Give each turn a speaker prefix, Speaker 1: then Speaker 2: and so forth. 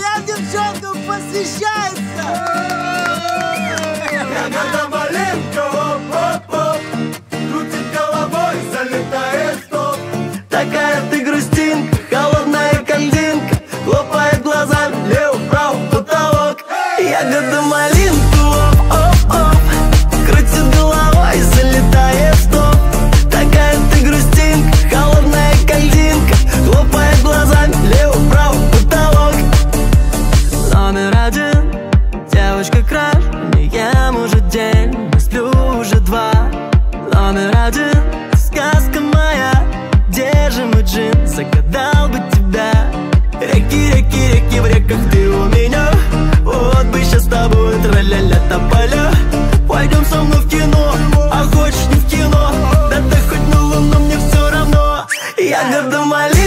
Speaker 1: Всем девчонкам посвящается! Ягода малинка, оп-оп-оп Крутит головой, залетает в топ Такая ты Девочка краш, не ем уже день, не сплю уже два. Номер один, сказка моя Держим и джин, загадал бы тебя. Реки, реки, реки в реках, ты у меня. Вот бы сейчас с тобой тра-ля-ля тополя. Пойдем со мной в кино, а хочешь не в кино? Да ты хоть на луну, мне все равно. Я гордомолит